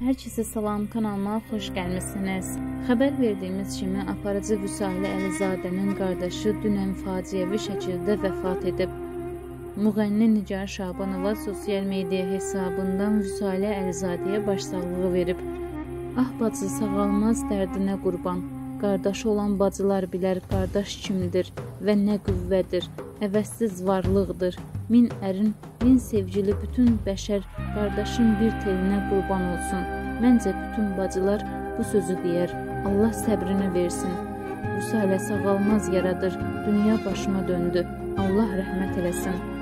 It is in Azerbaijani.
Hər kəsə salam, kanalıma xoş gəlmisiniz. Xəbər verdiyimiz kimi aparıcı Vüsali Əlizadənin qardaşı dünən faciəvi şəkildə vəfat edib. Müğənni Nigar Şabanova sosial media hesabından Vüsali Əlizadəyə başsağlığı verib. Ah bacı sağalmaz dərdinə qurban. Qardaşı olan bacılar bilər qardaş kimdir və nə qüvvədir. Əvəzsiz varlıqdır. Min ərin, min sevgili bütün bəşər qardaşın bir telinə qurban olsun. Məncə bütün bacılar bu sözü deyər. Allah səbrini versin. Vüsalə sağalmaz yaradır. Dünya başıma döndü. Allah rəhmət eləsin.